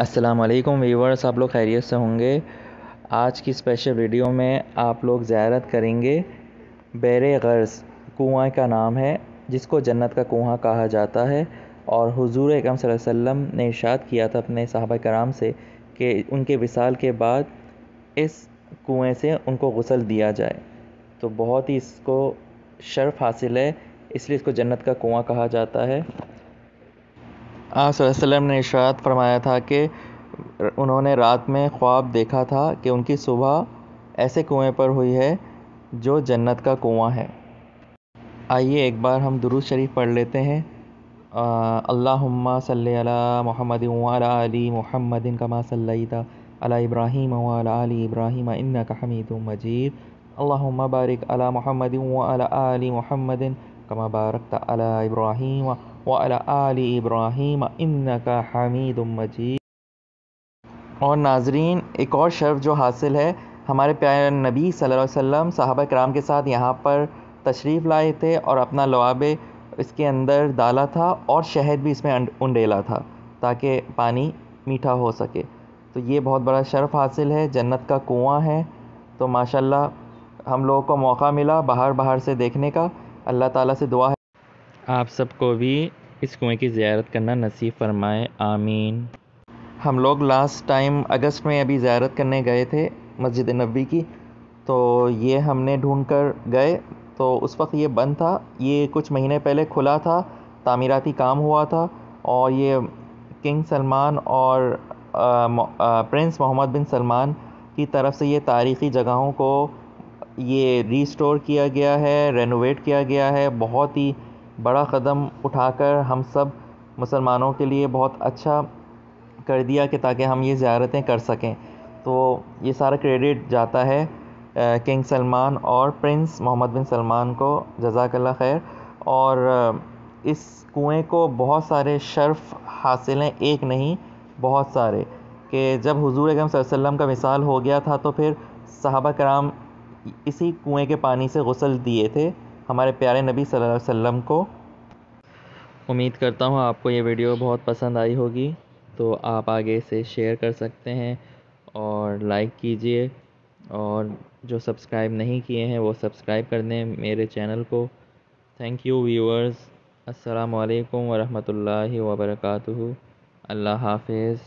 अस्सलाम वालेकुम वीवर्स आप लोग खैरियत से होंगे। आज की स्पेशल वीडियो में आप लोग ज़्यारत करेंगे बैर गर्स कुआँ का नाम है, जिसको जन्नत का कुआँ कहा जाता है। और हुजूर अकरम वसल्लम ने इरशाद किया था अपने साहब कराम से कि उनके विसाल के बाद इस कुएँ से उनको गसल दिया जाए। तो बहुत ही इसको शर्फ हासिल है, इसलिए इसको जन्नत का कुआँ कहा जाता है। वसल्लम ने इशात फरमाया था कि उन्होंने रात में ख्वाब देखा था कि उनकी सुबह ऐसे कुएँ पर हुई है जो जन्नत का कुआँ है। आइए एक बार हम दुरूद शरीफ पढ़ लेते हैं। अल्लाहुम्मा सल्ली अला मुहम्मद अली मुहम्मदिन कमा सल्लैता अला इब्राहीम अली इब्राहीम इन्नका हमीदुम मजीद। अल्लाहुम्मा बारिक अला मुहम्मद अली मुहम्मदिन कमा बारकता अला इब्राहीम वाला आली इब्राहीम इन्नका हमीद मजीद और नाजरीन एक और शर्फ जो हासिल है हमारे प्यारे नबी सल्लल्लाहु अलैहि वसल्लम साहबा कराम के साथ यहाँ पर तशरीफ़ लाए थे और अपना लवाब इसके अंदर डाला था और शहद भी इसमें उंडेला था ताकि पानी मीठा हो सके तो ये बहुत बड़ा शर्फ हासिल है जन्नत का कुआँ है तो माशाल्लाह हम लोगों को मौका मिला बाहर बाहर से देखने का अल्लाह ताला से दुआ है। आप सबको भी इस कुएँ की ज़्यारत करना नसीब फरमाए आमीन। हम लोग लास्ट टाइम अगस्त में अभी ज़्यारत करने गए थे मस्जिद नबी की तो ये हमने ढूंढ कर गए तो उस वक्त ये बंद था। ये कुछ महीने पहले खुला था तामीराती काम हुआ था और ये किंग सलमान और आ, आ, प्रिंस मोहम्मद बिन सलमान की तरफ़ से ये तारीख़ी जगहों को ये रीस्टोर किया गया है रेनोवेट किया गया है। बहुत ही बड़ा कदम उठाकर हम सब मुसलमानों के लिए बहुत अच्छा कर दिया कि ताकि हम ये ज़्यारतें कर सकें। तो ये सारा क्रेडिट जाता है किंग सलमान और प्रिंस मोहम्मद बिन सलमान को जजाकल्ला खैर। और इस कुएँ को बहुत सारे शर्फ हासिल हैं एक नहीं, बहुत सारे। कि जब हुजूर अकरम वसल्लम का मिसाल हो गया था तो फिर सहाबा कराम इसी कुएँ के पानी से गसल दिए थे हमारे प्यारे नबी सल्लल्लाहु अलैहि वसल्लम को। उम्मीद करता हूँ आपको ये वीडियो बहुत पसंद आई होगी तो आप आगे से शेयर कर सकते हैं और लाइक कीजिए और जो सब्सक्राइब नहीं किए हैं वो सब्सक्राइब कर दें मेरे चैनल को। Thank you viewers. अस्सलाम वालेकुम वरहमतुल्लाहि अल्लाह हाफिज़।